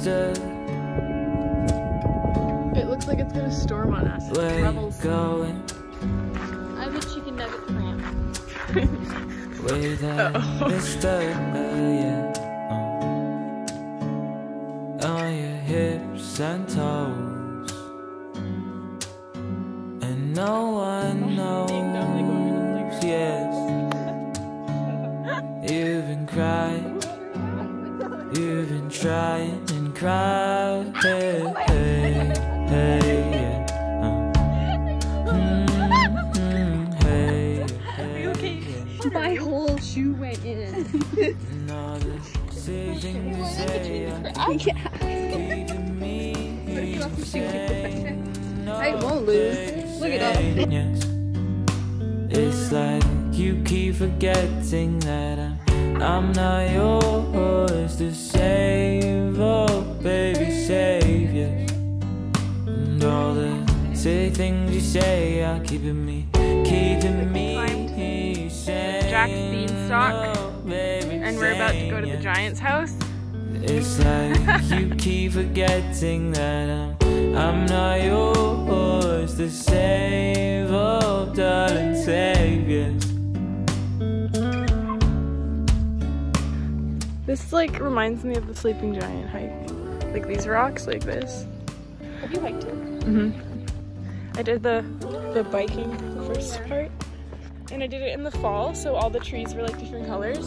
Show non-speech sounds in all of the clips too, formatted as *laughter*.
sister. It looks like it's gonna storm on us. Where you Rebels. going I have *laughs* a chicken nugget cramp. with that Uh-oh. mister? Uh, yeah. Uh. On your hips and toes. And no one knows, yes. *laughs* You've been crying, you've been trying Hey, hey, hey, yeah. Uh. Mm, hey, hey, yeah. My whole shoe went in. And all the things say are keeping me sane. I won't lose. Look it up. Yes. It's like you keep forgetting that I'm, I'm not yours to save. Baby, save, yes. And all the silly things you say are keeping me, keeping me. Jack's Beanstalk, oh, baby, And we're about to go to the. Giant's house. It's like *laughs* you keep forgetting that I'm, I'm not yours to save. Oh, darling, save, yes. This like reminds me of the Sleeping Giant hike. Like these rocks like this. Have you hiked it? hmm I did the the biking the first part, and I did it in the fall, so all the trees were like different colors.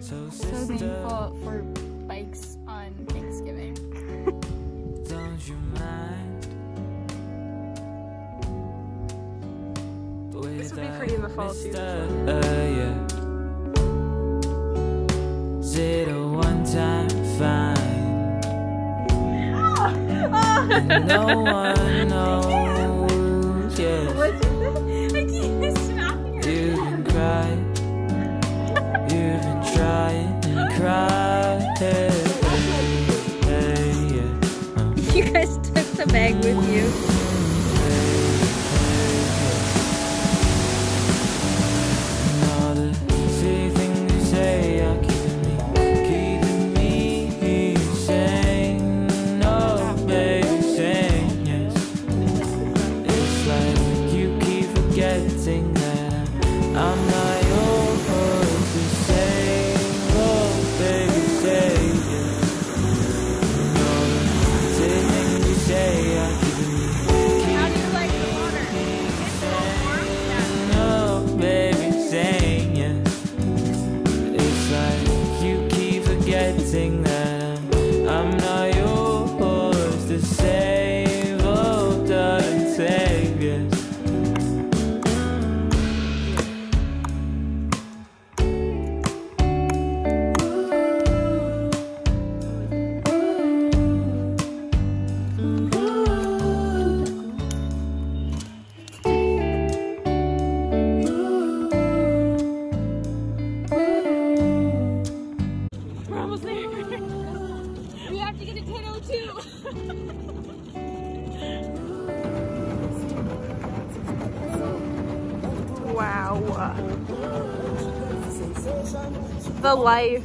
So, So thankful for bikes on Thanksgiving. *laughs* don't you mind? This would be pretty in the fall, too. Uh, yeah. Zero one time fine. And no one *laughs* knows. Yes. You've been crying. You've been trying and crying. Hey, hey, yeah. Uh, *laughs* You guys took the bag with you. Wow. Uh, the life.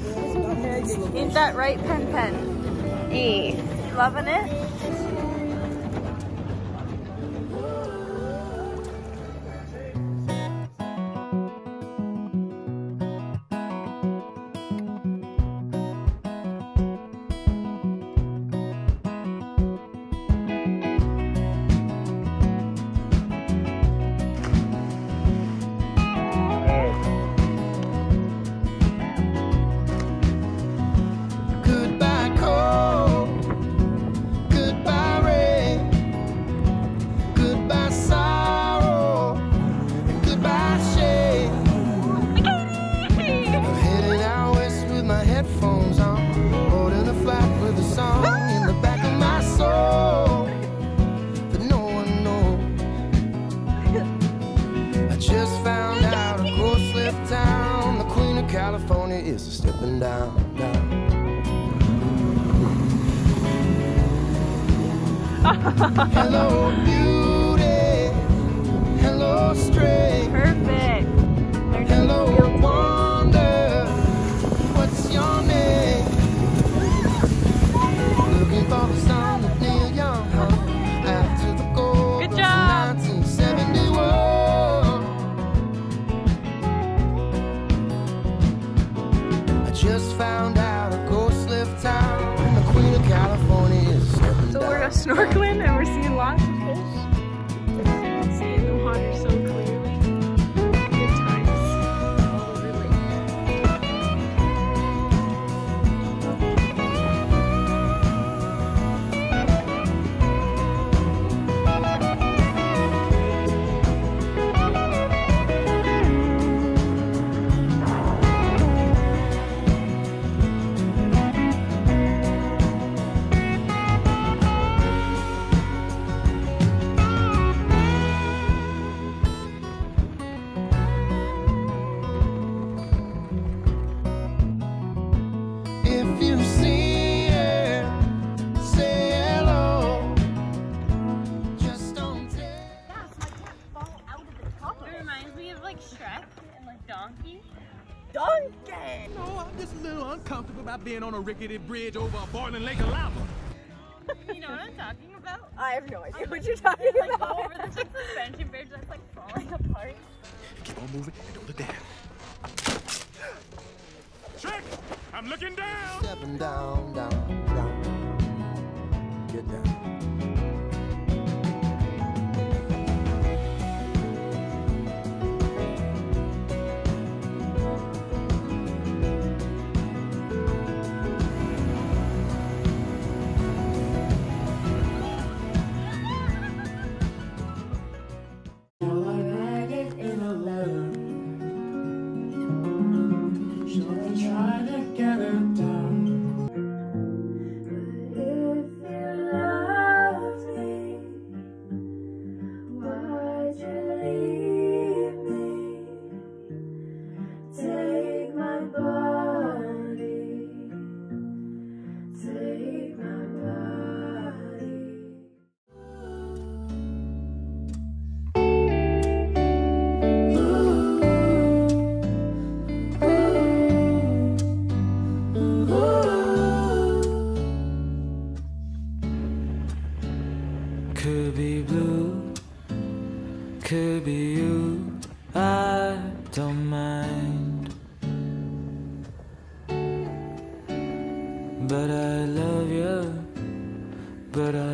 Ain't that right, Pen Pen? E. Loving it? California is a stepping down, down. *laughs* Hello, snorkeling like Shrek and like Donkey. Donkey! No, I'm just a little uncomfortable about being on a rickety bridge over a boiling lake of lava. You know what I'm talking about? I have no idea what you're talking Like go about. over the suspension bridge that's like falling apart. Keep on moving and don't look down. Shrek, I'm looking down. Stepping down, down, down. But I love you, but I